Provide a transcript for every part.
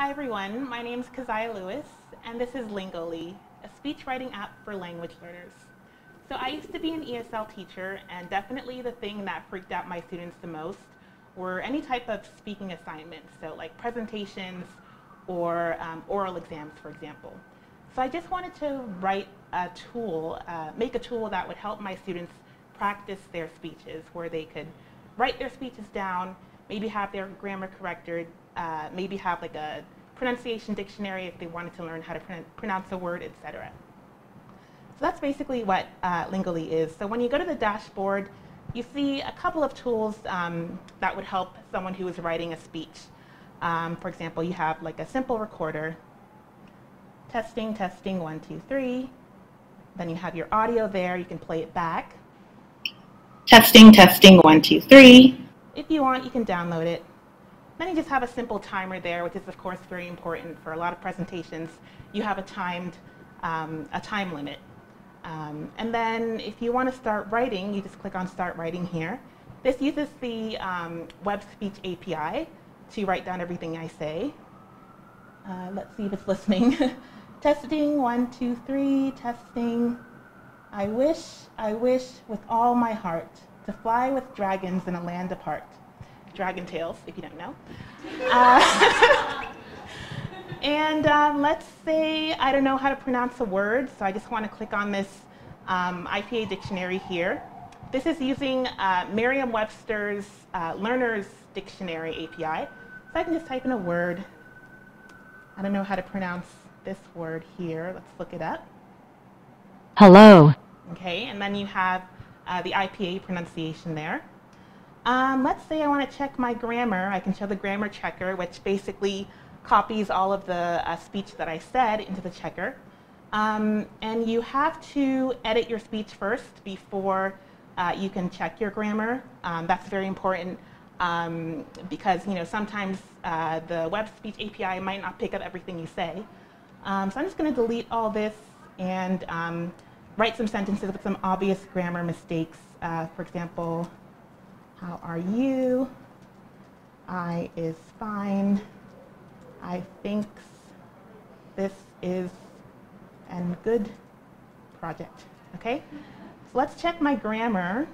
Hi everyone, my name is Keziyah Lewis, and this is Lingoly, a speech writing app for language learners. So I used to be an ESL teacher, and definitely the thing that freaked out my students the most were any type of speaking assignments, so like presentations or um, oral exams, for example. So I just wanted to write a tool, uh, make a tool that would help my students practice their speeches, where they could write their speeches down, maybe have their grammar corrected, uh, maybe have like a pronunciation dictionary if they wanted to learn how to pronounce a word, etc. So that's basically what uh, Lingoly is. So when you go to the dashboard, you see a couple of tools um, that would help someone who is writing a speech. Um, for example, you have like a simple recorder, testing, testing, one, two, three. Then you have your audio there, you can play it back. Testing, testing, one, two, three. If you want, you can download it. Then you just have a simple timer there, which is of course very important for a lot of presentations. You have a timed, um, a time limit. Um, and then if you want to start writing, you just click on Start Writing here. This uses the um, Web Speech API to write down everything I say. Uh, let's see if it's listening. testing, one, two, three, testing. I wish, I wish with all my heart to fly with dragons in a land apart. Dragon Tales, if you don't know. Uh, and um, let's say I don't know how to pronounce a word, so I just want to click on this um, IPA dictionary here. This is using uh, Merriam-Webster's uh, Learner's Dictionary API. So I can just type in a word. I don't know how to pronounce this word here. Let's look it up. Hello. Okay, and then you have uh, the IPA pronunciation there. Um, let's say I want to check my grammar. I can show the grammar checker, which basically copies all of the uh, speech that I said into the checker. Um, and you have to edit your speech first before uh, you can check your grammar. Um, that's very important um, because you know sometimes uh, the web speech API might not pick up everything you say. Um, so I'm just going to delete all this and um, write some sentences with some obvious grammar mistakes. Uh, for example, how are you? I is fine. I thinks this is a good project. Okay? So let's check my grammar.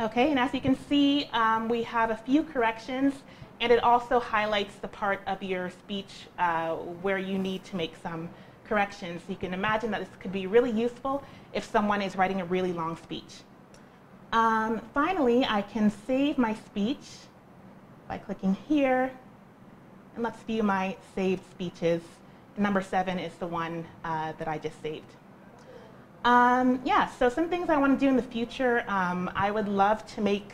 Okay, and as you can see, um, we have a few corrections, and it also highlights the part of your speech uh, where you need to make some corrections. You can imagine that this could be really useful if someone is writing a really long speech. Um, finally, I can save my speech by clicking here. And let's view my saved speeches. Number seven is the one uh, that I just saved. Um, yeah, so some things I want to do in the future. Um, I would love to make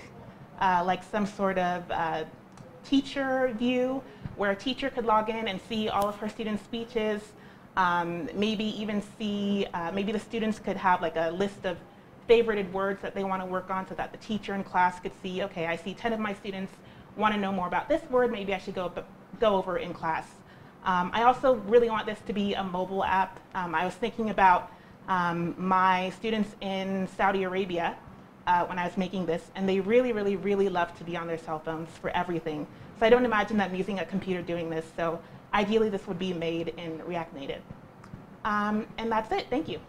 uh, like some sort of uh, teacher view where a teacher could log in and see all of her students' speeches. Um, maybe even see, uh, maybe the students could have like a list of favorited words that they want to work on so that the teacher in class could see, okay, I see 10 of my students want to know more about this word, maybe I should go, go over in class. Um, I also really want this to be a mobile app. Um, I was thinking about um, my students in Saudi Arabia uh, when I was making this, and they really, really, really love to be on their cell phones for everything. So I don't imagine them using a computer doing this, so ideally this would be made in React Native. Um, and that's it, thank you.